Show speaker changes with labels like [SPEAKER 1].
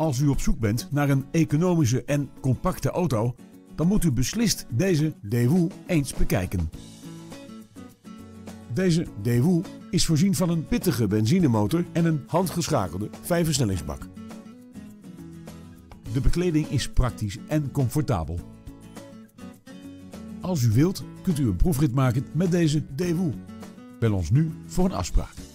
[SPEAKER 1] Als u op zoek bent naar een economische en compacte auto, dan moet u beslist deze Daewoo eens bekijken. Deze Daewoo is voorzien van een pittige benzinemotor en een handgeschakelde vijfversnellingsbak. De bekleding is praktisch en comfortabel. Als u wilt, kunt u een proefrit maken met deze Daewoo. Bel ons nu voor een afspraak.